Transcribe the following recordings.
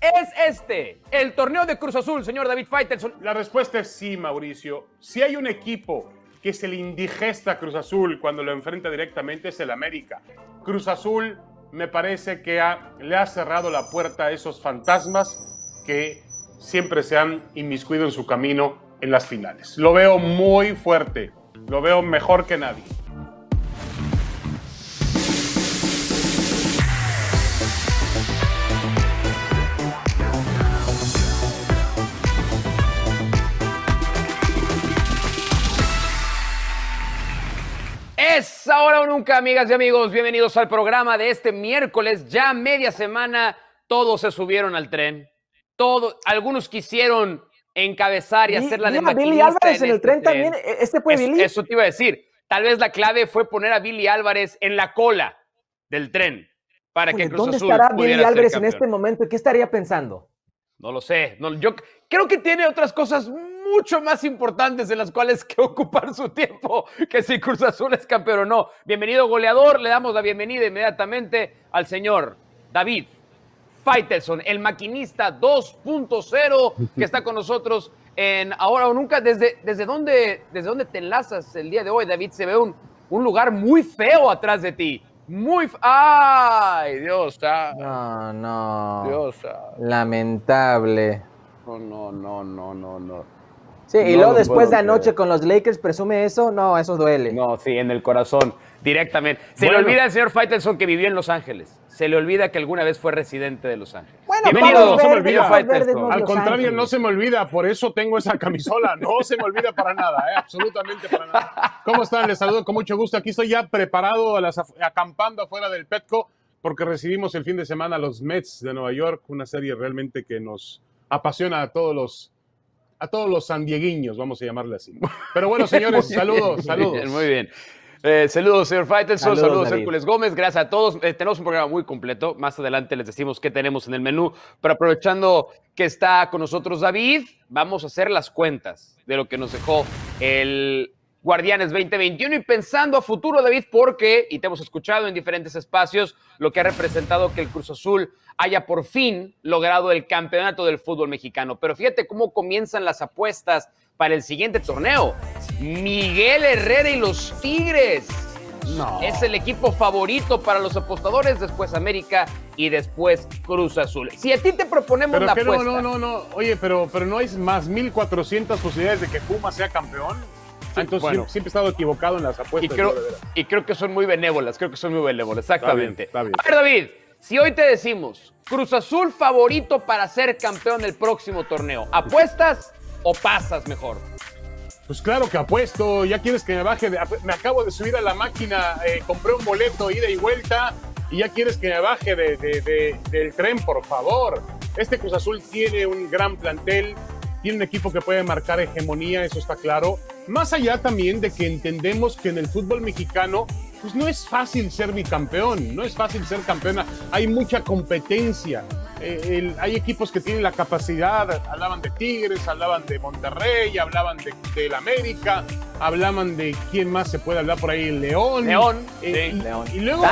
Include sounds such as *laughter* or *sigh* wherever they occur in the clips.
es este, el torneo de Cruz Azul, señor David Faitelson. La respuesta es sí, Mauricio. Si hay un equipo que se le indigesta a Cruz Azul cuando lo enfrenta directamente es el América. Cruz Azul me parece que le ha cerrado la puerta a esos fantasmas que siempre se han inmiscuido en su camino en las finales. Lo veo muy fuerte, lo veo mejor que nadie. Es ahora o nunca, amigas y amigos. Bienvenidos al programa de este miércoles, ya media semana. Todos se subieron al tren. Todos, algunos quisieron encabezar y hacer la de Billy Álvarez en, el este tren, también. ¿E-, ¿Este fue Billy? Eso te iba a decir. Tal vez la clave fue poner a Billy Álvarez en la cola del tren para que Cruz ¿Dónde Azul estará Billy Álvarez en este momento qué estaría pensando? No lo sé. No, yo creo que tiene otras cosas mucho más importantes en las cuales que *laughs* ocupar su tiempo que si Cruz Azul es campeón o no. Bienvenido goleador, le damos la bienvenida inmediatamente al señor David Faitelson, el maquinista 2.0 que está con nosotros en Ahora o Nunca. ¿Desde, desde, dónde, ¿Desde dónde te enlazas el día de hoy, David? Se ve un, un lugar muy feo atrás de ti. Muy... ¡Ay, Dios! Ah. No, no. Dios. Ah. Lamentable. No, no, no, no, no, no. Sí, y luego después de anoche con los Lakers presume eso, no, eso duele. No, sí, en el corazón, directamente. Se le olvida al señor Faitelson que vivió en Los Ángeles. Se le olvida que alguna vez fue residente de Los Ángeles. Bueno, Bienvenido, no se me olvida. Faitelson. Al contrario, no se me olvida, por eso tengo esa camisola. No se me olvida para nada, ¿eh? absolutamente para nada. ¿Cómo están? Les saludo con mucho gusto. Aquí estoy ya preparado, a las, acampando afuera del Petco, porque recibimos el fin de semana a los Mets de Nueva York, una serie realmente que nos apasiona a todos los a todos los sandieguiños, vamos a llamarle así. *laughs* Pero bueno, señores, saludos, saludos. muy bien. Eh, saludos, señor Faitelson. Saludos, Hércules Gómez. Gracias a todos. Eh, tenemos un programa muy completo. Más adelante les decimos qué tenemos en el menú. Pero aprovechando que está con nosotros David, vamos a hacer las cuentas de lo que nos dejó el Guardianes 2021 y pensando a futuro, David, porque, y te hemos escuchado en diferentes espacios, lo que ha representado que el Cruz Azul haya por fin logrado el campeonato del fútbol mexicano. Pero fíjate cómo comienzan las apuestas para el siguiente torneo. Miguel Herrera y los Tigres. No. Es el equipo favorito para los apostadores, después América y después Cruz Azul. Si a ti te proponemos la apuesta. No, no, no, no. Oye, pero, pero no hay más 1.400 posibilidades de que Puma sea campeón. Entonces siempre, he estado equivocado en las apuestas. Y creo, que son muy benévolas, creo que son muy benévolas, exactamente. Está bien, A ver, David, si hoy te decimos Cruz Azul favorito para ser campeón del próximo torneo, ¿apuestas o pasas mejor? Pues claro que apuesto, ya quieres que me baje, me acabo de subir a la máquina, eh, compré un boleto ida y vuelta y ya quieres que me baje del tren, por favor. Este Cruz Azul tiene un gran plantel, tiene un equipo que puede marcar hegemonía, eso está claro. Más allá también de que entendemos que en el fútbol mexicano, pues no es fácil ser bicampeón, no es fácil ser campeona, hay mucha competencia. Eh, hay equipos que tienen la capacidad, hablaban de Tigres, hablaban de Monterrey, hablaban de, del América, hablaban de quién más se puede hablar por ahí, León. León, eh, y, León. y, luego,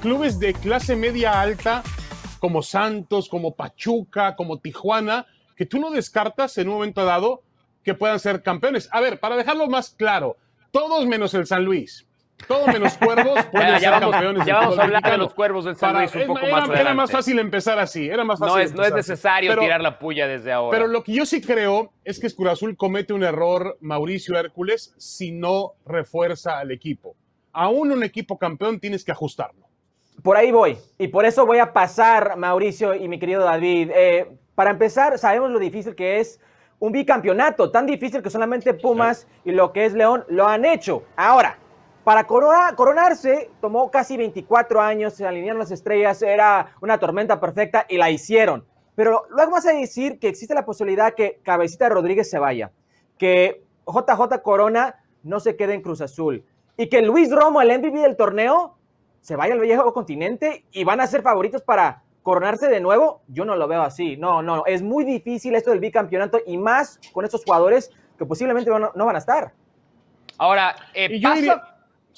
clubes de clase media alta como Santos, como Pachuca, como Tijuana, que tú no descartas en un momento dado que puedan ser campeones. A ver, para dejarlo más claro, todos menos el San Luis. Todos menos cuervos *laughs* pueden ser campeones. Ya vamos a hablar de los cuervos del San Luis un poco más adelante. Era más fácil empezar así. Era más fácil no, es, no es necesario tirar la puya desde ahora. Pero lo que yo sí creo es que Cruz Azul comete un error, Mauricio Hércules, si no refuerza al equipo. Aún un equipo campeón tienes que ajustarlo. Por ahí voy. Y por eso voy a pasar, Mauricio y mi querido David. Eh, para empezar, sabemos lo difícil que es un bicampeonato, tan difícil que solamente Pumas y lo que es León lo han hecho. Ahora, para coronarse tomó casi 24 años, se alinearon las estrellas, era una tormenta perfecta y la hicieron. Pero luego vas a decir que existe la posibilidad que Cabecita Rodríguez se vaya, que JJ Corona no se quede en Cruz Azul y que Luis Romo, el MVP del torneo, se vaya al viejo continente y van a ser favoritos para coronarse de nuevo, yo no lo veo así. No, no, es muy difícil esto del bicampeonato y más con estos jugadores que posiblemente no, van a estar. Ahora, eh, pasa...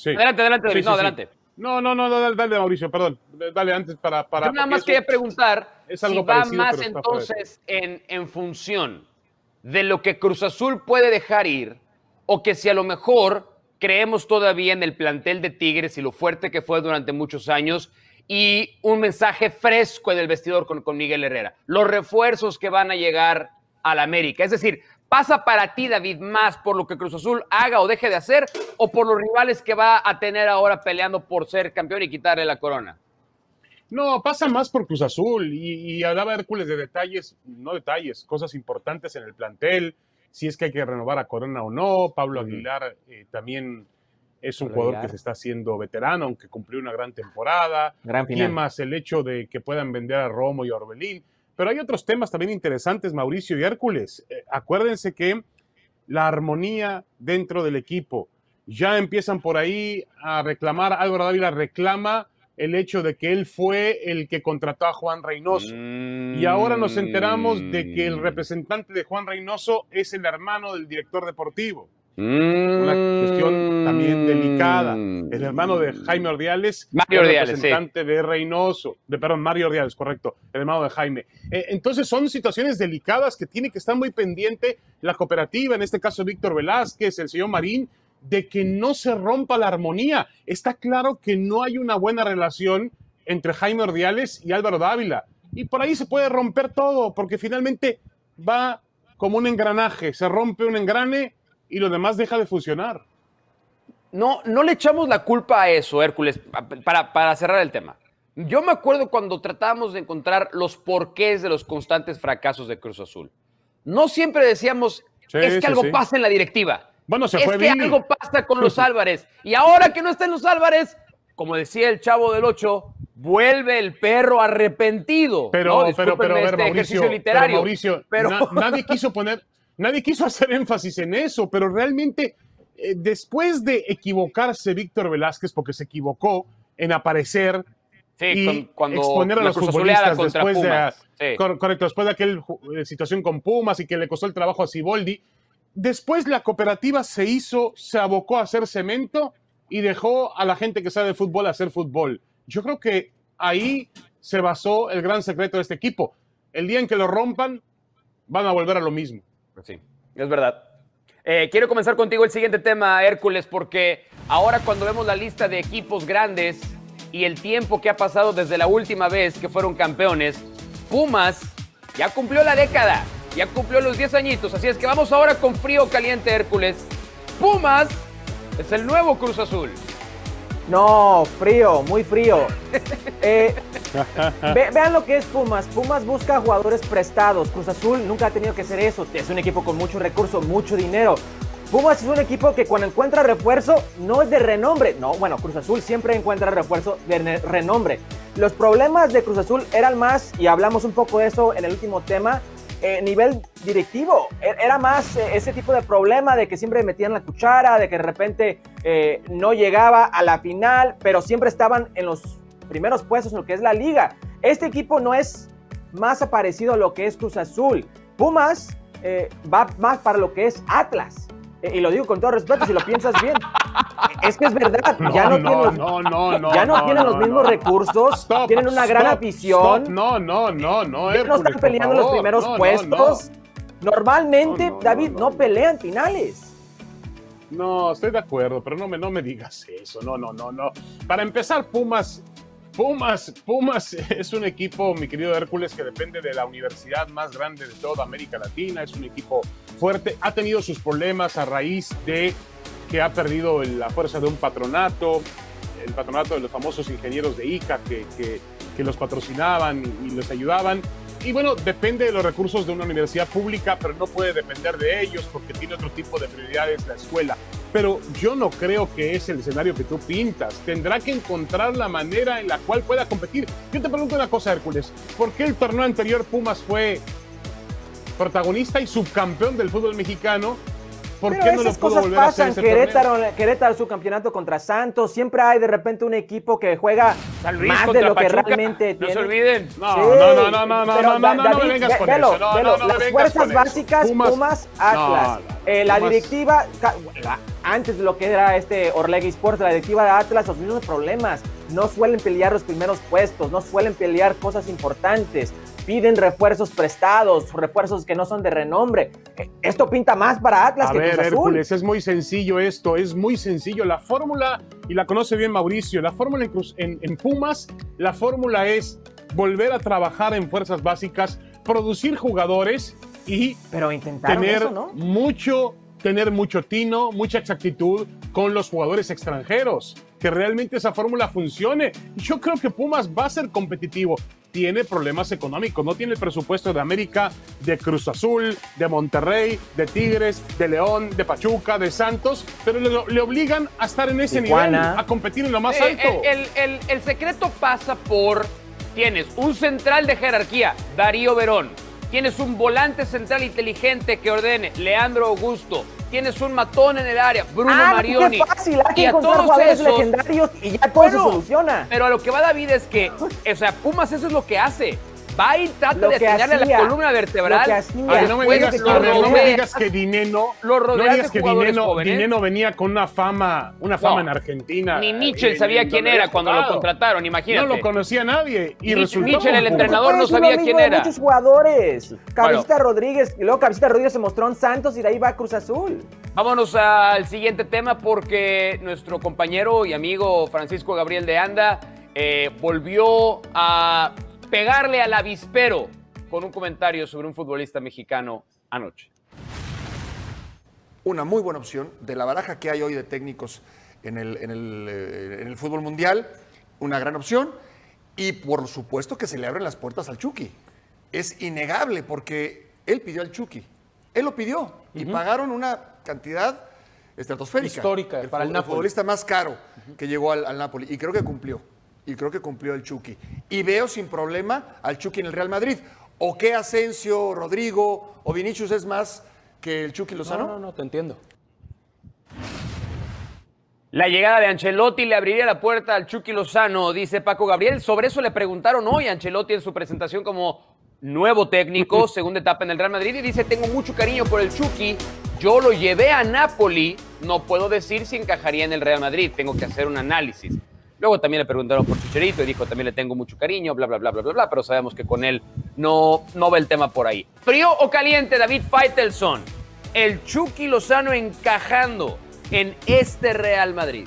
Adelante, adelante, no, adelante. No, no, no, dale, dale, Mauricio, perdón. Dale antes para... para yo nada más quería preguntar es algo si va más entonces en, en función de lo que Cruz Azul puede dejar ir, o que si a lo mejor creemos todavía en el plantel de Tigres y lo fuerte que fue durante muchos años, y un mensaje fresco en el vestidor con, con Miguel Herrera. Los refuerzos que van a llegar a la América. Es decir, ¿pasa para ti, David, más por lo que Cruz Azul haga o deje de hacer o por los rivales que va a tener ahora peleando por ser campeón y quitarle la corona? No, pasa más por Cruz Azul y, hablaba Hércules de detalles, no detalles, cosas importantes en el plantel, si es que hay que renovar a Corona o no. Pablo Aguilar eh, también es un jugador que se está haciendo veterano, aunque cumplió una gran temporada. Gran final. más el hecho de que puedan vender a Romo y a Orbelín. Pero hay otros temas también interesantes, Mauricio y Hércules. Eh, acuérdense que la armonía dentro del equipo, ya empiezan por ahí a reclamar, Álvaro Dávila reclama el hecho de que él fue el que contrató a Juan Reynoso. Y ahora nos enteramos de que el representante de Juan Reynoso es el hermano del director deportivo. Una cuestión también delicada. El hermano de Jaime Ordiales, Mario el representante de Reynoso, de, perdón, Mario Ordiales, correcto, el hermano de Jaime. Eh, entonces son situaciones delicadas que tiene que estar muy pendiente la cooperativa, en este caso Víctor Velázquez, el señor Marín, de que no se rompa la armonía. Está claro que no hay una buena relación entre Jaime Ordiales y Álvaro Dávila. Y por ahí se puede romper todo, porque finalmente va como un engranaje, se rompe un engrane y lo demás deja de funcionar. No, no le echamos la culpa a eso, Hércules, para, para cerrar el tema. Yo me acuerdo cuando tratábamos de encontrar los porqués de los constantes fracasos de Cruz Azul. No siempre decíamos, es que algo pasa en la directiva. Bueno, se es fue que algo pasa con los *laughs* Álvarez. Y ahora que no están los Álvarez, como decía el chavo del 8, vuelve el perro arrepentido. Pero, pero, pero, este Mauricio, literario. pero, Mauricio, nadie quiso poner, nadie quiso hacer énfasis en eso, pero realmente eh, después de equivocarse Víctor Velázquez, porque se equivocó en aparecer y cuando exponer a los futbolistas después de, correcto, después de aquella eh, situación con Pumas y que le costó el trabajo a Siboldi, Después la cooperativa se hizo, se abocó a hacer cemento y dejó a la gente que sabe de fútbol a hacer fútbol. Yo creo que ahí se basó el gran secreto de este equipo. El día en que lo rompan, van a volver a lo mismo. Sí, es verdad. Eh, quiero comenzar contigo el siguiente tema, Hércules, porque ahora cuando vemos la lista de equipos grandes y el tiempo que ha pasado desde la última vez que fueron campeones, Pumas ya cumplió la década ya cumplió los 10 añitos. Así es que vamos ahora con frío caliente, Hércules. Pumas es el nuevo Cruz Azul. No, frío, muy frío. Eh, vean lo que es Pumas. Pumas busca jugadores prestados. Cruz Azul nunca ha tenido que hacer eso. Es un equipo con mucho recurso, mucho dinero. Pumas es un equipo que cuando encuentra refuerzo no es de renombre. No, bueno, Cruz Azul siempre encuentra refuerzo de renombre. Los problemas de Cruz Azul eran más, y hablamos un poco de eso en el último tema, eh, nivel directivo. E-, era más eh, ese tipo de problema de que siempre metían la cuchara, de que de repente eh, no llegaba a la final, pero siempre estaban en los primeros puestos en lo que es la liga. Este equipo no es más aparecido a lo que es Cruz Azul. Pumas va más para lo que es Atlas. Y lo digo con todo respeto, si lo piensas bien. Es que es verdad, ya no, tienen, ya no, tienen los mismos recursos, tienen una gran afición. No, no, no, no. no están peleando los primeros puestos. Normalmente, David, no pelean finales. No, estoy de acuerdo, pero no me, no me digas eso. No, no, no, no. Para empezar, Pumas, Pumas, Pumas *laughs* es un equipo, mi querido Hércules, que depende de la universidad más grande de toda América Latina. Es un equipo fuerte. Ha tenido sus problemas a raíz de que ha perdido la fuerza de un patronato, el patronato de los famosos ingenieros de ICA que, que, los patrocinaban y, los ayudaban. Y bueno, depende de los recursos de una universidad pública, pero no puede depender de ellos porque tiene otro tipo de prioridades la escuela. Pero yo no creo que es el escenario que tú pintas. Tendrá que encontrar la manera en la cual pueda competir. Yo te pregunto una cosa, Hércules. ¿Por qué el torneo anterior Pumas fue protagonista y subcampeón del fútbol mexicano ¿Por qué no esas cosas pasan. Querétaro, Querétaro su campeonato contra Santos. Siempre hay de repente un equipo que juega más de lo que realmente tiene. No se olviden. No, no, no, no, no, no, no, no, me vengas con eso. No, no, no, Las fuerzas básicas, Pumas, Atlas. Eh, la directiva, antes de lo que era este Orlegui Sports, la directiva de Atlas, los mismos problemas. No suelen pelear los primeros puestos, no suelen pelear cosas importantes. Piden refuerzos prestados, refuerzos que no son de renombre. Esto pinta más para Atlas a que ver, Cruz Azul. Hércules, es muy sencillo esto, es muy sencillo. La fórmula, y la conoce bien Mauricio, la fórmula en, en Pumas, la fórmula es volver a trabajar en fuerzas básicas, producir jugadores y Pero tener mucho tener mucho tino, mucha exactitud con los jugadores extranjeros, que realmente esa fórmula funcione. Yo creo que Pumas va a ser competitivo. Tiene problemas económicos, no tiene el presupuesto de América, de Cruz Azul, de Monterrey, de Tigres, de León, de Pachuca, de Santos, pero le, obligan a estar en ese nivel, a competir en lo más alto. El, el secreto pasa por, tienes un central de jerarquía, Darío Verón, tienes un volante central inteligente que ordene, Leandro Augusto, tienes un matón en el área, Bruno ah, Marioni. Es fácil, hay que y encontrar jugadores legendarios y ya todo se soluciona. Pero a lo que va David es que, o sea, Pumas eso es lo que hace va y trata de a la columna vertebral. no me digas, no me digas que Dineno, no digas que Dineno, venía con una fama, una fama en Argentina. Ni Mitchell sabía quién era cuando lo contrataron, imagínate. No lo conocía nadie y resultó Mitchell, el entrenador, no sabía quién era. muchos jugadores. Cabecita Rodríguez, y luego Cabecita Rodríguez se mostró en Santos y de ahí va a Cruz Azul. Vámonos al siguiente tema porque nuestro compañero y amigo Francisco Gabriel de Anda eh, volvió a pegarle al avispero con un comentario sobre un futbolista mexicano anoche. Una muy buena opción de la baraja que hay hoy de técnicos en el, en el, eh, en el fútbol mundial, una gran opción. Y por supuesto que se le abren las puertas al Chucky. Es innegable porque él pidió al Chucky. Él lo pidió y pagaron una cantidad estratosférica. Histórica para el, el futbolista más caro que llegó al, al Napoli. Y creo que cumplió y creo que cumplió el Chucky. Y veo sin problema al Chucky en el Real Madrid. ¿O qué Asensio, Rodrigo o Vinicius es más que el Chucky Lozano? No, no, no, te entiendo. La llegada de Ancelotti le abriría la puerta al Chucky Lozano, dice Paco Gabriel. Sobre eso le preguntaron hoy a Ancelotti en su presentación como nuevo técnico, *laughs* segunda etapa en el Real Madrid, y dice, tengo mucho cariño por el Chucky, yo lo llevé a Napoli, no puedo decir si encajaría en el Real Madrid, tengo que hacer un análisis. Luego también le preguntaron por Chicharito y dijo también le tengo mucho cariño, bla, bla, bla, bla, bla, bla, pero sabemos que con él no, no va el tema por ahí. ¿Frío o caliente, David Faitelson? El Chucky Lozano encajando en este Real Madrid.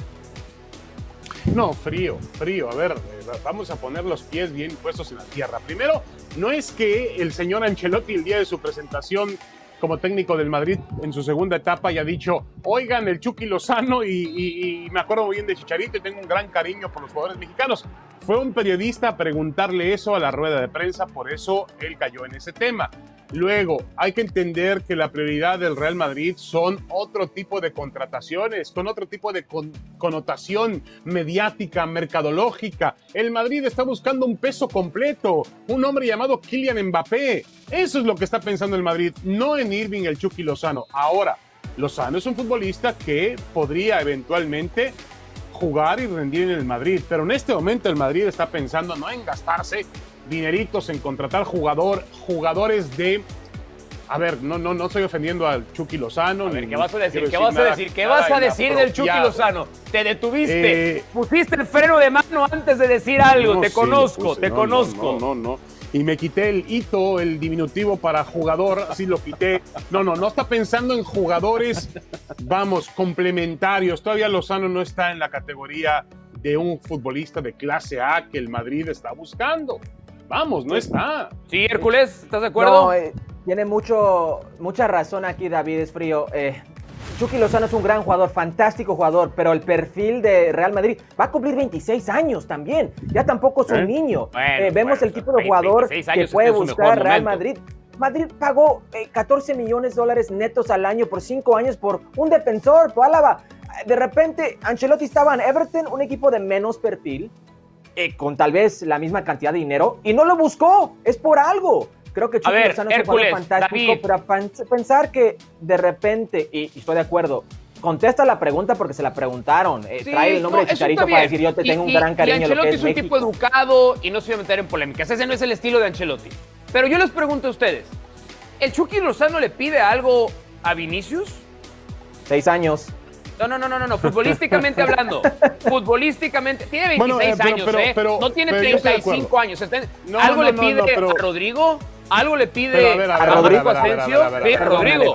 No, frío, frío. A ver, eh, vamos a poner los pies bien puestos en la tierra. Primero, no es que el señor Ancelotti el día de su presentación como técnico del Madrid en su segunda etapa y ha dicho, oigan, el Chucky Lozano y, y, me acuerdo muy bien de Chicharito y tengo un gran cariño por los jugadores mexicanos. Fue un periodista a preguntarle eso a la rueda de prensa, por eso él cayó en ese tema. Luego, hay que entender que la prioridad del Real Madrid son otro tipo de contrataciones, con otro tipo de connotación mediática, mercadológica. El Madrid está buscando un peso completo, un hombre llamado Kylian Mbappé. Eso es lo que está pensando el Madrid, no en Irving el Chucky Lozano. Ahora, Lozano es un futbolista que podría eventualmente jugar y rendir en el Madrid, pero en este momento el Madrid está pensando no en gastarse dineritos en contratar jugador, jugadores de a ver, no, no, no estoy ofendiendo al Chucky Lozano. ¿qué vas a decir? ¿Qué vas a decir? ¿Qué vas a decir del Chucky Lozano? Te detuviste, eh, pusiste el freno de mano antes de decir algo. te conozco, te conozco. No, no, no, Y me quité el hito, el diminutivo para jugador, así lo quité. No, no, no está pensando en jugadores, vamos, complementarios. Todavía Lozano no está en la categoría de un futbolista de clase A que el Madrid está buscando. Vamos, no está. Sí, Hércules, ¿estás de acuerdo? No, eh, tiene mucho, mucha razón aquí David es frío. Eh, Chucky Lozano es un gran jugador, fantástico jugador, pero el perfil de Real Madrid va a cumplir 26 años también. Ya tampoco es un ¿Eh? niño. vemos el tipo de jugador que puede buscar Real Madrid. Madrid pagó 14 millones de dólares netos al año por 5 años por un defensor, por Álava. De repente, Ancelotti estaba en Everton, un equipo de menos perfil, eh, con tal vez la misma cantidad de dinero y no lo buscó. Es por algo. Creo que Chucky Lozano es un jugador fantástico, pero pensar que de repente, y, estoy de acuerdo, contesta la pregunta porque se la preguntaron. Eh, trae el nombre de Chicharito para decir yo te tengo un gran cariño. Y Ancelotti es, un tipo educado y no se va a meter en polémicas. Ese no es el estilo de Ancelotti. Pero yo les pregunto a ustedes, ¿el Chucky Lozano le pide algo a Vinicius? Seis años. No, no, no, no, no, futbolísticamente hablando. futbolísticamente. Tiene 26 años, ¿eh? no tiene 35 años. ¿Algo le pide a Rodrigo? ¿Algo le pide a, Rodrigo Asensio? Rodrigo,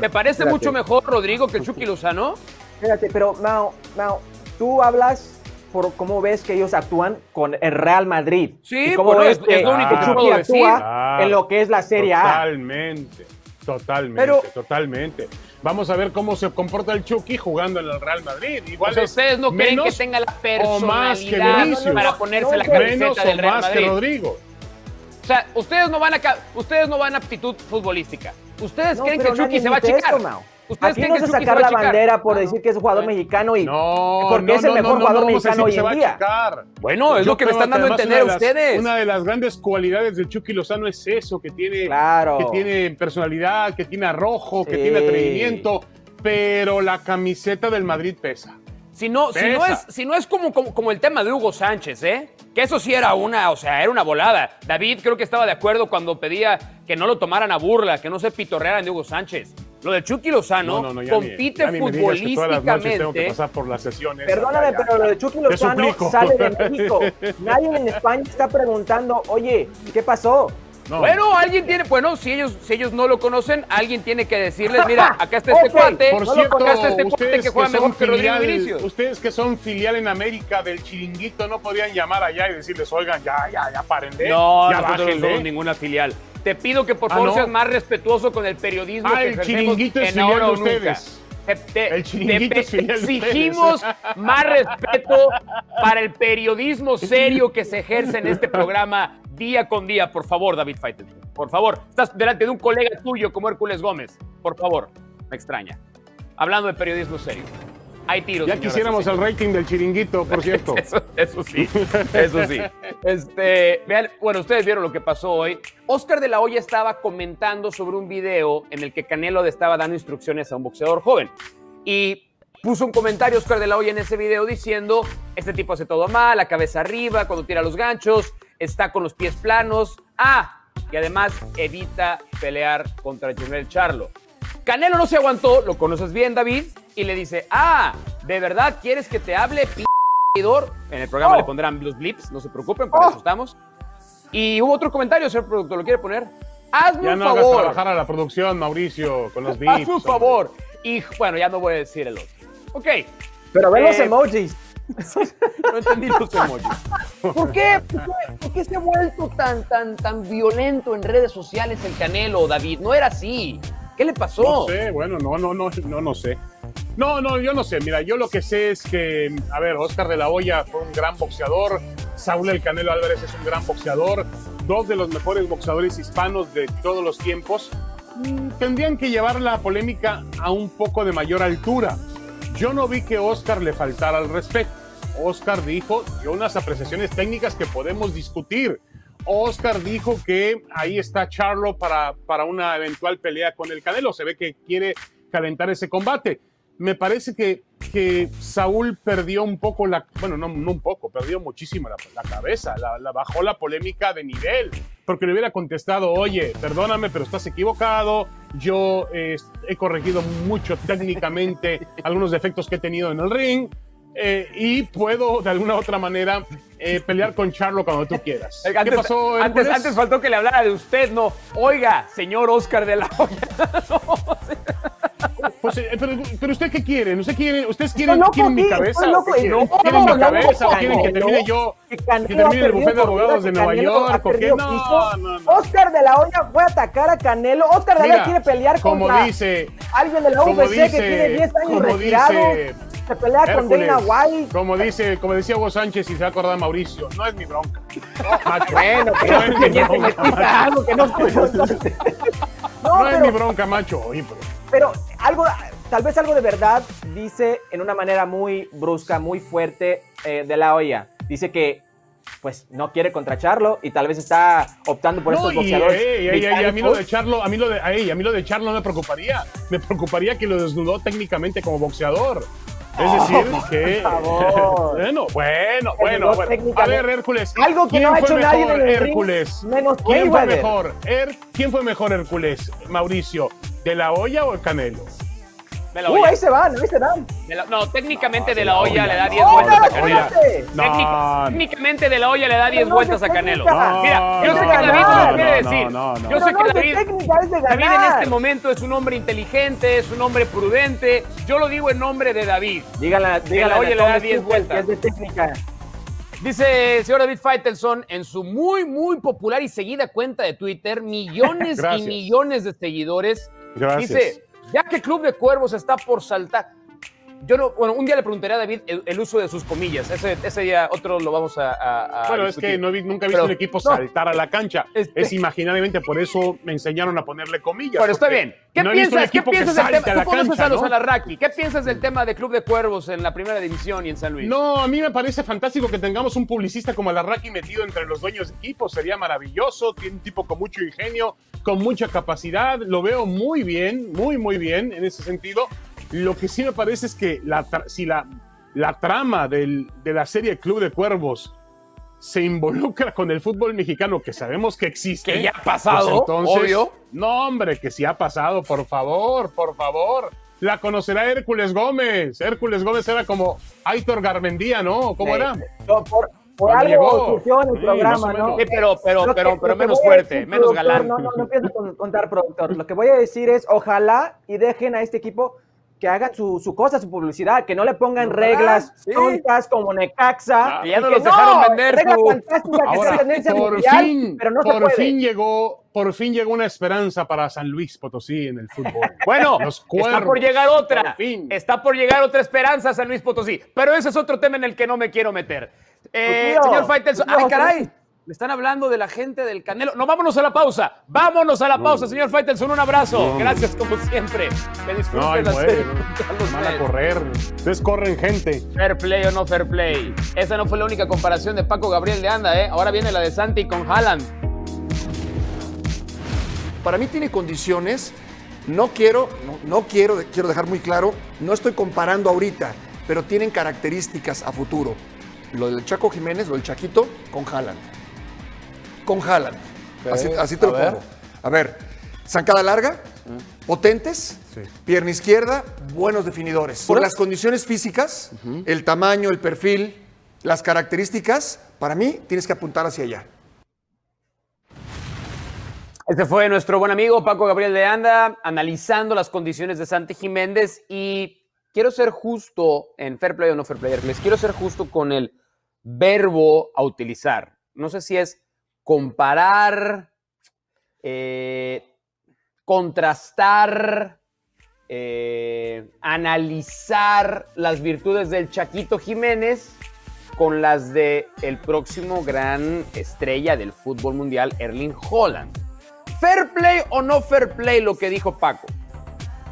¿te parece mucho mejor Rodrigo que Chucky Lozano? Fíjate, pero Mao, Mao, tú hablas por cómo ves que ellos actúan con el Real Madrid. Sí, y cómo ves es, lo único que Chucky actúa en lo que es la Serie A. Totalmente, totalmente, totalmente. Vamos a ver cómo se comporta el Chucky jugando en el Real Madrid. Igual ustedes no creen que tenga la personalidad más que para ponerse la camiseta del Real más que Rodrigo. O sea, ustedes no van a ustedes no van a aptitud futbolística. Ustedes creen que el Chucky se va a checar. ¿Ustedes Aquí no se sacar la bandera por decir que es un jugador mexicano y no, porque es el mejor jugador mexicano hoy en día. Bueno, es lo que me están dando a entender ustedes. Una de las grandes cualidades de Chucky Lozano es eso, que tiene, que tiene personalidad, que tiene arrojo, que tiene atrevimiento, pero la camiseta del Madrid pesa. Si no, si no, es, si no es como, como, el tema de Hugo Sánchez, ¿eh? Que eso sí era una, o sea, era una volada. David creo que estaba de acuerdo cuando pedía que no lo tomaran a burla, que no se pitorrearan de Hugo Sánchez. Lo de Chucky Lozano compite futbolísticamente. tengo que pasar por las sesiones. Perdóname, pero lo de Chucky Lozano sale de *laughs* México. Nadie en España está preguntando, oye, ¿qué pasó? Bueno, alguien tiene, bueno, si ellos, si ellos no lo conocen, alguien tiene que decirles, mira, acá está *laughs* este cuate, Por cierto, acá está este cuate que juega mejor que Rodrigo Vinicius. Ustedes que son filial en América del chiringuito no podrían llamar allá y decirles, oigan, ya, ya, ya, paren No, ya nosotros no somos ninguna filial. Te pido que por ah, favor seas más respetuoso con el periodismo ah, el chiringuito es filial de ustedes. el chiringuito filial exigimos más respeto para el periodismo serio que se ejerce en este programa día con día, por favor, David Faitel. Por favor, estás delante de un colega tuyo como Hércules Gómez. Por favor, me extraña. Hablando de periodismo serio. Hay tiros. Ya quisiéramos el rating del chiringuito, por *laughs* cierto. eso, sí, eso sí. Este, vean, bueno, ustedes vieron lo que pasó hoy. Oscar de la Hoya estaba comentando sobre un video en el que Canelo estaba dando instrucciones a un boxeador joven. Y puso un comentario Oscar de la Hoya en ese video diciendo, este tipo hace todo mal, la cabeza arriba, cuando tira los ganchos, está con los pies planos. Ah, y además evita pelear contra Junel Charlo. Canelo no se aguantó, lo conoces bien, David, y le dice, ah, ¿de verdad quieres que te hable, p En el programa le oh. pondrán los blips, no se preocupen, para eso oh. estamos. Y hubo otro comentario, señor productor, ¿lo quiere poner? Hazme ya un no favor. trabajar a la producción, Mauricio, con los *laughs* blips. Hazme un favor. Y bueno, ya no voy a decir el otro. Ok. Pero ve los eh, emojis. *laughs* no entendí los emojis. ¿Por qué? ¿Por qué, se ha vuelto tan, tan, tan violento en redes sociales el Canelo, David? No era así. ¿Qué le pasó? No sé, bueno, no, no, no, no, no sé. No, no, yo no sé. Mira, yo lo que sé es que, a ver, Oscar de la Hoya fue un gran boxeador, Saúl El Canelo Álvarez es un gran boxeador, dos de los mejores boxeadores hispanos de todos los tiempos. Mm, tendrían que llevar la polémica a un poco de mayor altura. Yo no vi que Oscar le faltara al respeto. Oscar dijo, dio unas apreciaciones técnicas que podemos discutir. Oscar dijo que ahí está Charlo para, para una eventual pelea con el Canelo. Se ve que quiere calentar ese combate. Me parece que, que Saúl perdió un poco la, bueno, no, un poco, perdió muchísimo la, cabeza, la, bajó la polémica de nivel, porque le hubiera contestado, oye, perdóname, pero estás equivocado, yo eh, he corregido mucho técnicamente *laughs* algunos defectos que he tenido en el ring, eh, y puedo de alguna otra manera eh, pelear con Charlo cuando tú quieras. ¿Qué pasó? Antes, antes, faltó que le hablara de usted, no. Oiga, señor Oscar de la Hoya. *laughs* Pues, eh, pero, usted qué quiere? ¿Usted quiere ¿Ustedes quieren, quieren mi cabeza? ¿o qué quieren? ¿Quieren mi cabeza? ¿O quieren que termine yo? Que termine el bufete de abogados de Nueva York? No, no, no. Oscar de la Hoya fue a atacar a Canelo. Oscar de la Hoya quiere pelear como contra dice, alguien de la UFC que tiene 10 años retirado. Dice, se pelea con Dana White. Como dice, como decía Hugo Sánchez y se acuerda de Mauricio, no es mi bronca. *laughs* macho. Bueno, *laughs* pero no es mi bronca. Algo que no, no, es mi bronca, macho. Pero... algo, tal vez algo de verdad dice en una manera muy brusca, muy fuerte eh, de la olla. Dice que pues no quiere contra Charlo y tal vez está optando por estos boxeadores. a mí lo de Charlo, a mí lo de, a mí lo de Charlo no me preocuparía. Me preocuparía que lo desnudó técnicamente como boxeador. Es decir, que. Bueno, bueno, bueno. A ver, Hércules. Algo que no ha hecho nadie en el Hércules. menos ¿Quién fue mejor? ¿Quién fue mejor, Hércules? Mauricio, ¿de la olla o el Canelo? Uh, ahí se van, ahí se van. no, técnicamente de la olla le da 10 vueltas a Canelo. técnicamente de la olla le da 10 vueltas a Canelo. Mira, yo sé que David no lo quiere decir. Yo sé que David, David en este momento es un hombre inteligente, es un hombre prudente. Yo lo digo en nombre de David. Dígala, dígala. La olla le da 10 vueltas. Es de técnica. Dice el señor David Faitelson en su muy, muy popular y seguida cuenta de Twitter, millones y millones de seguidores. Gracias. Dice, ya que Club de Cuervos está por saltar, yo no, bueno, un día le preguntaré a David el, uso de sus comillas. Ese, ese, día otro lo vamos a. bueno, es que no nunca he visto un equipo saltar a la cancha. Es, imaginariamente por eso me enseñaron a ponerle comillas. Pero está bien. ¿Qué piensas, ¿qué piensas del tema? Tú conoces a los Alarraqui. ¿Qué piensas del tema de Club de Cuervos en la primera división y en San Luis? No, a mí me parece fantástico que tengamos un publicista como Alarraqui metido entre los dueños de equipos. Sería maravilloso. Tiene un tipo con mucho ingenio, con mucha capacidad. Lo veo muy bien, muy, muy bien en ese sentido. Lo que sí me parece es que la, si la, la trama del, de la serie Club de Cuervos se involucra con el fútbol mexicano, que sabemos que existe. Que ya ha pasado, pues obvio. No, hombre, que sí ha pasado, por favor, por favor. La conocerá Hércules Gómez. Hércules Gómez era como Aitor Garmendía, ¿no? ¿Cómo era? por, por algo surgió en el programa, ¿no? Sí, pero, pero, pero, pero menos fuerte, menos galán. No, no, no empiezo a contar, productor. Lo que voy a decir es, ojalá y dejen a este equipo que hagan su, su, cosa, su publicidad, que no le pongan reglas tontas como Necaxa. Ah, ya no los dejaron vender su... Ahora, por fin, pero no por fin llegó, por fin llegó una esperanza para San Luis Potosí en el fútbol. *laughs* Bueno, está por llegar otra. Está por llegar otra esperanza a San Luis Potosí. Pero ese es otro tema en el que no me quiero meter. Eh, señor Faitelson, ay caray. Me están hablando de la gente del Canelo. No, vámonos a la pausa. Vámonos a la pausa, señor Faitelson. Un abrazo. Gracias, como siempre. Que disfruten no, la serie. Van a correr. Ustedes corren gente. Fair play o no fair play. Esa no fue la única comparación de Paco Gabriel de Anda, ¿eh? Ahora viene la de Santi con Haaland. Para mí tiene condiciones. No quiero, no, no quiero, quiero dejar muy claro, no estoy comparando ahorita, pero tienen características a futuro. Lo del Chaco Jiménez, lo del Chaquito, con Haaland con Haaland. Así, te lo pongo. A ver, zancada larga, potentes, pierna izquierda, buenos definidores. Por las condiciones físicas, el tamaño, el perfil, las características, para mí tienes que apuntar hacia allá. Este fue nuestro buen amigo Paco Gabriel de Anda analizando las condiciones de Santi Jiménez y quiero ser justo en fair play o no fair play, les quiero ser justo con el verbo a utilizar. No sé si es comparar, eh, contrastar, eh, analizar las virtudes del Chaquito Jiménez con las de el próximo gran estrella del fútbol mundial, Erling Holland. ¿Fair play o no fair play lo que dijo Paco?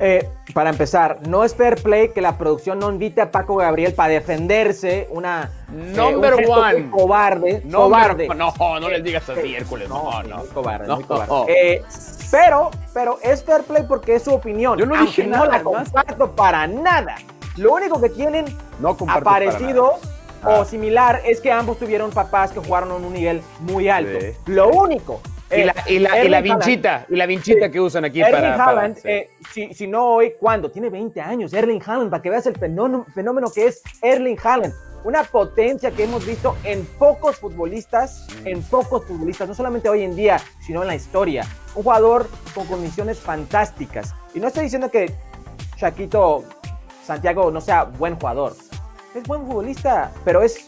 Eh, para empezar, no es fair play que la producción no invite a Paco Gabriel para defenderse una eh, number one cobarde, cobarde. No, no les digas así, Hércules. No, no, cobarde, cobarde. Eh, pero, pero es fair play porque es su opinión. Yo no dije nada. No la comparto para nada. Lo único que tienen no aparecido o similar es que ambos tuvieron papás que jugaron en un nivel muy alto. Lo único. Y la, y la, y la vinchita, y la vinchita que usan aquí Erling para... Haaland, eh, si, si, no hoy, ¿cuándo? Tiene 20 años, Erling Haaland, para que veas el fenómeno, fenómeno que es Erling Haaland. Una potencia que hemos visto en pocos futbolistas, en pocos futbolistas, no solamente hoy en día, sino en la historia. Un jugador con condiciones fantásticas. Y no estoy diciendo que Shaquito Santiago no sea buen jugador. Es buen futbolista, pero es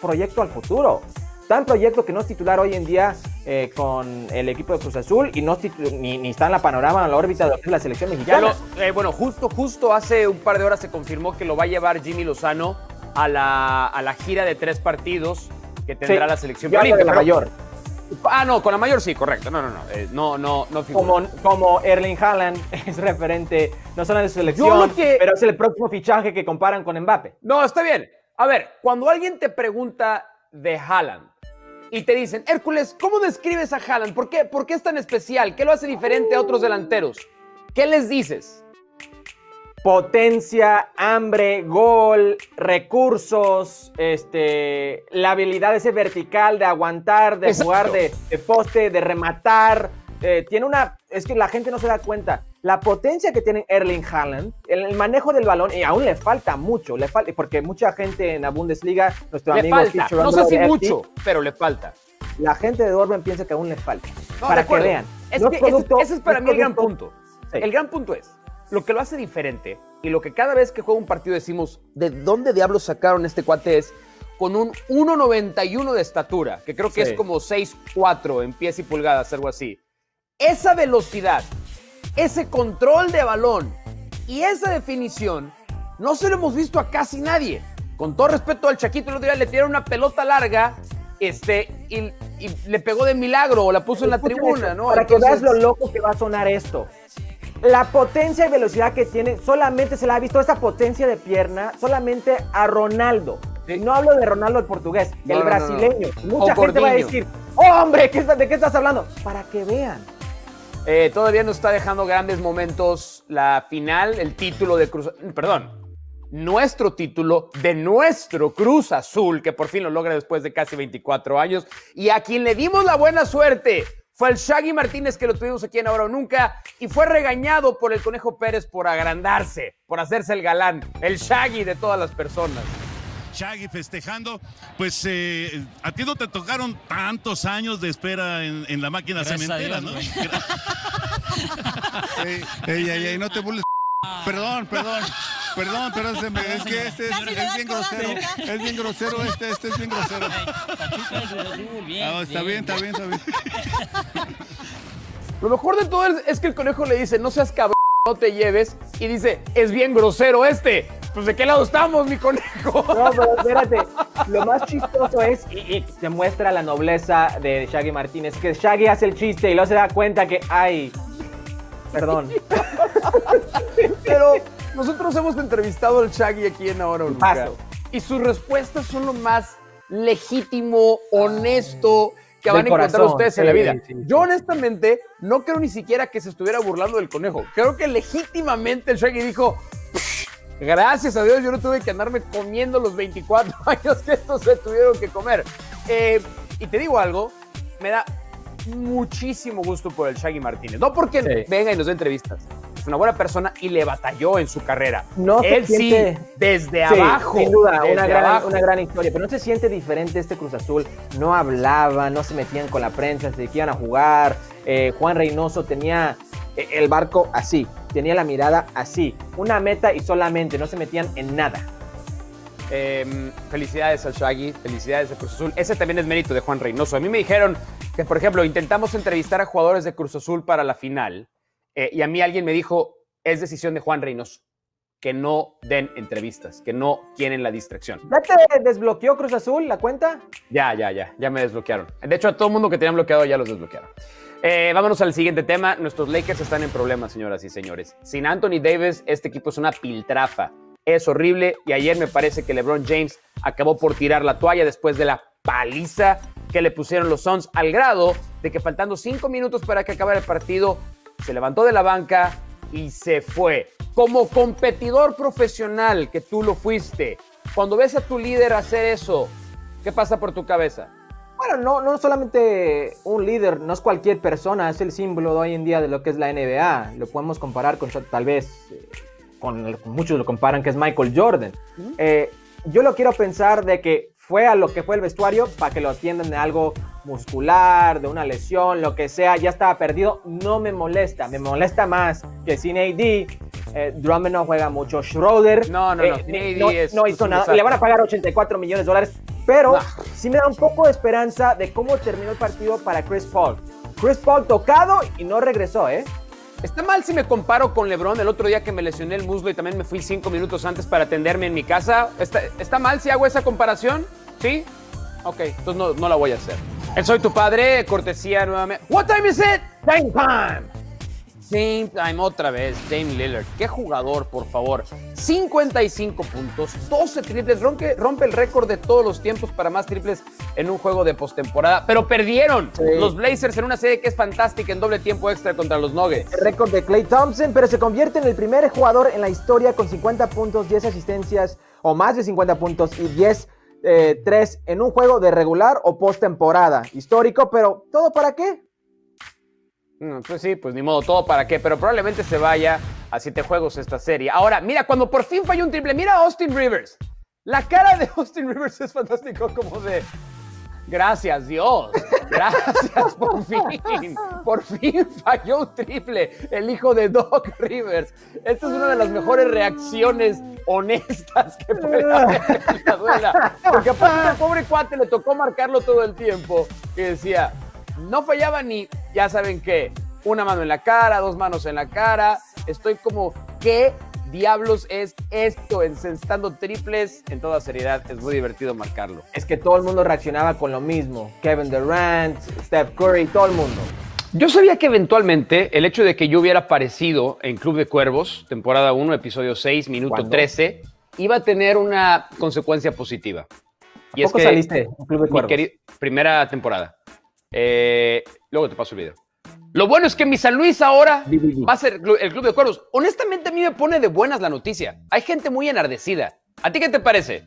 proyecto al futuro. Tan proyecto que no es titular hoy en día eh, con el equipo de Cruz Azul y no ni, está en la panorama, en la órbita de la selección mexicana. Eh, bueno, justo, justo hace un par de horas se confirmó que lo va a llevar Jimmy Lozano a la, a la gira de tres partidos que tendrá la selección la mayor. Ah, no, con la mayor sí, correcto. No, no, no. Eh, no, no, no como, como Erling Haaland *laughs* es referente no solo de su selección, pero es el próximo fichaje que comparan con Mbappe. No, está bien. A ver, cuando alguien te pregunta de Haaland, y te dicen, Hércules, ¿cómo describes a Haaland? ¿Por qué? ¿Por qué es tan especial? ¿Qué lo hace diferente a otros delanteros? ¿Qué les dices? Potencia, hambre, gol, recursos, este, la habilidad ese vertical de aguantar, de jugar de, poste, de rematar. Eh, tiene una, es que la gente no se da cuenta. La potencia que tiene Erling Haaland, el, manejo del balón, y aún le falta mucho, le falta, porque mucha gente en la Bundesliga, nuestro le amigo falta. no sé si mucho, pero le falta. La gente de Dortmund piensa que aún le falta, para que vean. ese, es para mí el gran punto. El gran punto es, lo que lo hace diferente y lo que cada vez que juega un partido decimos, ¿de dónde diablos sacaron este cuate? Es con un 1.91 de estatura, que creo que es como 6'4 en pies y pulgadas, algo así. Esa velocidad, ese control de balón y esa definición no se lo hemos visto a casi nadie. Con todo respeto al Chaquito, el otro día le tiraron una pelota larga este, y, le pegó de milagro o la puso en la tribuna, ¿no? Para que veas lo loco que va a sonar esto. La potencia y velocidad que tiene, solamente se la ha visto esa potencia de pierna, solamente a Ronaldo. No hablo de Ronaldo el portugués, el brasileño. Mucha gente va a decir, hombre, ¿de qué estás hablando? Para que vean. Eh, todavía nos está dejando grandes momentos la final, el título de Cruz, perdón, nuestro título de nuestro Cruz Azul, que por fin lo logra después de casi 24 años, y a quien le dimos la buena suerte fue el Shaggy Martínez, que lo tuvimos aquí en Ahora o Nunca, y fue regañado por el Conejo Pérez por agrandarse, por hacerse el galán, el Shaggy de todas las personas. Shaggy festejando. Pues eh, a ti no te tocaron tantos años de espera en, la máquina cementera, ¿no? *laughs* ey, ey, ey, no te burles. Perdón, perdón. Perdón, pero es, que este es, bien grosero. Es bien grosero este, este es bien grosero. Ah, está bien, está bien, está bien. Lo mejor de todo es que el conejo le dice, no seas cabrón, no te lleves. Y dice, es bien grosero este. Pues de qué lado estamos, mi conejo. No, pero espérate. Lo más chistoso es, y, te muestra la nobleza de Shaggy Martínez, que Shaggy hace el chiste y luego se da cuenta que, ay, perdón. pero nosotros hemos entrevistado al Shaggy aquí en Ahora o Nunca. Y sus respuestas son lo más legítimo, honesto que van a encontrar ustedes en la vida. Yo honestamente no creo ni siquiera que se estuviera burlando del conejo. Creo que legítimamente el Shaggy dijo, Gracias a Dios yo no tuve que andarme comiendo los 24 *laughs* años que estos se tuvieron que comer. Eh, y te digo algo, me da muchísimo gusto por el Shaggy Martínez. No porque venga y nos dé entrevistas. Es una buena persona y le batalló en su carrera. No Él sí, desde abajo. Sin duda, una gran, una gran, historia. Pero no se siente diferente este Cruz Azul. No hablaban, no se metían con la prensa, se iban a jugar. Eh, Juan Reynoso tenía eh, el barco así, tenía la mirada así, una meta y solamente, no se metían en nada. Em, felicidades al Shaggy, felicidades a Cruz Azul. Ese también es mérito de Juan Reynoso. A mí me dijeron que, por ejemplo, intentamos entrevistar a jugadores de Cruz Azul para la final eh, y a mí alguien me dijo, es decisión de Juan Reynoso que no den entrevistas, que no quieren la distracción. ¿Ya te desbloqueó Cruz Azul la cuenta? Ya, ya, ya, ya me desbloquearon. De hecho, a todo el mundo que tenían bloqueado ya los desbloquearon. Eh, vámonos al siguiente tema. Nuestros Lakers están en problemas, señoras y señores. Sin Anthony Davis, este equipo es una piltrafa. Es horrible y ayer me parece que LeBron James acabó por tirar la toalla después de la paliza que le pusieron los Suns al grado de que faltando cinco minutos para que acabara el partido, se levantó de la banca y se fue. Como competidor profesional que tú lo fuiste, cuando ves a tu líder hacer eso, ¿qué pasa por tu cabeza? Bueno, no, no solamente un líder, no es cualquier persona, es el símbolo de hoy en día de lo que es la NBA. Lo podemos comparar con, tal vez, eh, con, muchos lo comparan, que es Michael Jordan. Eh, yo lo quiero pensar de que fue a lo que fue el vestuario para que lo atiendan de algo muscular, de una lesión, lo que sea, ya estaba perdido, no me molesta, me molesta más que sin AD, eh, Drummond no juega mucho, Schroeder no, no, no, eh, no, hizo nada, y le van a pagar 84 millones de dólares, pero sí me da un poco de esperanza de cómo terminó el partido para Chris Paul. Chris Paul tocado y no regresó, ¿eh? Está mal si me comparo con LeBron el otro día que me lesioné el muslo y también me fui cinco minutos antes para atenderme en mi casa. ¿Está, mal si hago esa comparación? ¿Sí? Ok, entonces no, no la voy a hacer. Soy tu padre, cortesía nuevamente. What time is it? Time time. Same time otra vez, Dame Lillard. Qué jugador, por favor. 55 puntos, 12 triples. Rompe, rompe el récord de todos los tiempos para más triples en un juego de postemporada. Pero perdieron los Blazers en una serie que es fantástica en doble tiempo extra contra los Nuggets. El récord de Clay Thompson, pero se convierte en el primer jugador en la historia con 50 puntos, 10 asistencias o más de 50 puntos y 10 eh, 3 en un juego de regular o postemporada. Histórico, pero ¿todo para qué? Pues sí, pues ni modo, todo para qué, pero probablemente se vaya a siete juegos esta serie. Ahora, mira, cuando por fin falló un triple, mira a Austin Rivers. La cara de *laughs* Austin Rivers es fantástico, como de. Gracias, Dios. Gracias, por fin. Por fin falló un triple. El hijo de Doc Rivers. Esta es una de las mejores reacciones honestas que puede haber la duela. Porque aparte al pobre cuate le tocó marcarlo todo el tiempo. Y decía, no fallaba ni, ya saben qué, una mano en la cara, dos manos en la cara. Estoy como, ¿qué diablos es esto? Encestando triples. En toda seriedad, es muy divertido marcarlo. Es que todo el mundo reaccionaba con lo mismo. Kevin Durant, Steph Curry, todo el mundo. Yo sabía que eventualmente el hecho de que yo hubiera aparecido en Club de Cuervos, temporada 1, episodio 6, minuto 13, iba a tener una consecuencia positiva. Y es que saliste en Club de Cuervos? primera temporada. Eh, luego te paso el video. Lo bueno es que mi San Luis ahora va a ser el Club de Cuervos. Honestamente, a mí me pone de buenas la noticia. Hay gente muy enardecida. ¿A ti qué te parece?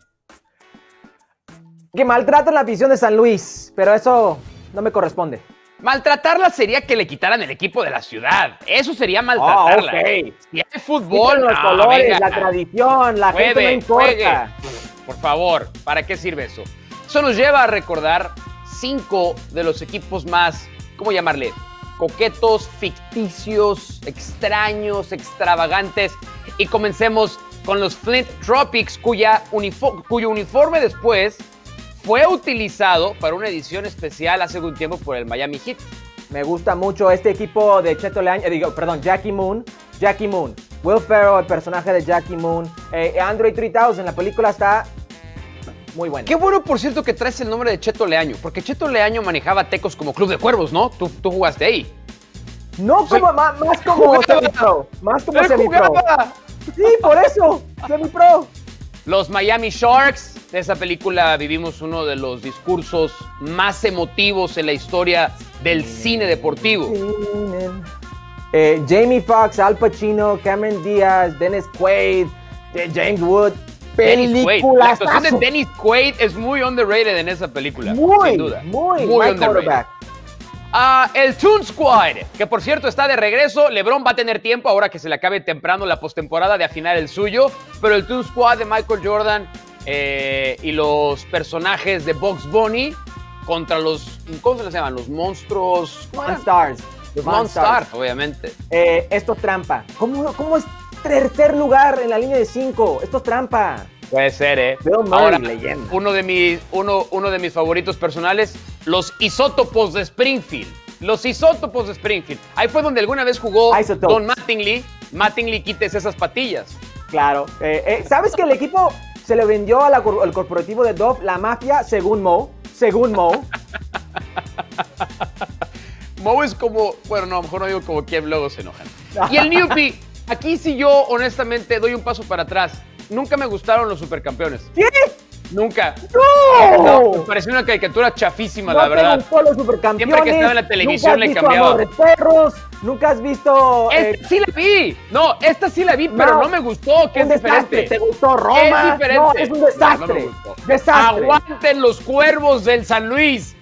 Que maltratan la afición de San Luis, pero eso no me corresponde. Maltratarla sería que le quitaran el equipo de la ciudad. Eso sería maltratarla. Oh, okay. Si hay fútbol, los colores, la tradición, la gente no importa. Por favor, ¿para qué sirve eso? Eso nos lleva a recordar cinco de los equipos más, ¿cómo llamarle? Coquetos, ficticios, extraños, extravagantes. Y comencemos con los Flint Tropics, cuya cuyo uniforme después fue utilizado para una edición especial hace algún tiempo por el Miami Heat. Me gusta mucho este equipo de Cheto Leaño, digo, perdón, Jackie Moon. Jackie Moon. Will Ferrell, el personaje de Jackie Moon. Eh, Android 3000, la película está muy buena. Qué bueno, por cierto, que traes el nombre de Cheto Leaño, porque Cheto Leaño manejaba Tecos como Club de Cuervos, ¿no? Tú, tú jugaste ahí. No, como, más, más, como semi-pro. Más como semi-pro. Sí, por eso, semi-pro. Los Miami Sharks, de esa película vivimos uno de los discursos más emotivos en la historia del cine deportivo. Eh, Jamie Foxx, Al Pacino, Cameron Diaz, Dennis Quaid, eh, James Wood. Quaid. La actuación de Dennis Quaid es muy underrated en esa película. Muy, sin duda. muy, muy underrated el Toon Squad, que por cierto está de regreso. LeBron va a tener tiempo ahora que se le acabe temprano la postemporada de afinar el suyo. Pero el Toon Squad de Michael Jordan eh, y los personajes de Box Bunny contra los. ¿Cómo se les llaman? Los monstruos. Monstars. Los Monstars, obviamente. Eh, esto es trampa. ¿Cómo, ¿Cómo es tercer lugar en la línea de cinco? Esto es trampa. Puede ser, ¿eh? Ahora, leyenda. Uno de, mis, uno, uno de mis favoritos personales, los isótopos de Springfield. Los isótopos de Springfield. Ahí fue donde alguna vez jugó Don Mattingly. Mattingly quites esas patillas. Claro. Eh, eh, ¿Sabes que el equipo se le vendió al corporativo de Dove, la mafia, según Mo? Según Mo. *laughs* Mo es como, bueno, no, a lo mejor no digo como quien luego se enojan. Y el Newbie, aquí sí yo honestamente doy un paso para atrás nunca me gustaron los supercampeones. ¿Qué? Nunca. ¡No! me pareció una caricatura chafísima, la verdad. Te gustó los supercampeones. Siempre que estaba en la televisión le cambiaba. de perros, nunca has visto. Esta eh, sí la vi. No, esta sí la vi, pero no, me gustó, que es diferente. ¿Te gustó Roma? Es diferente. No, es un desastre. desastre. Aguanten los cuervos del San Luis.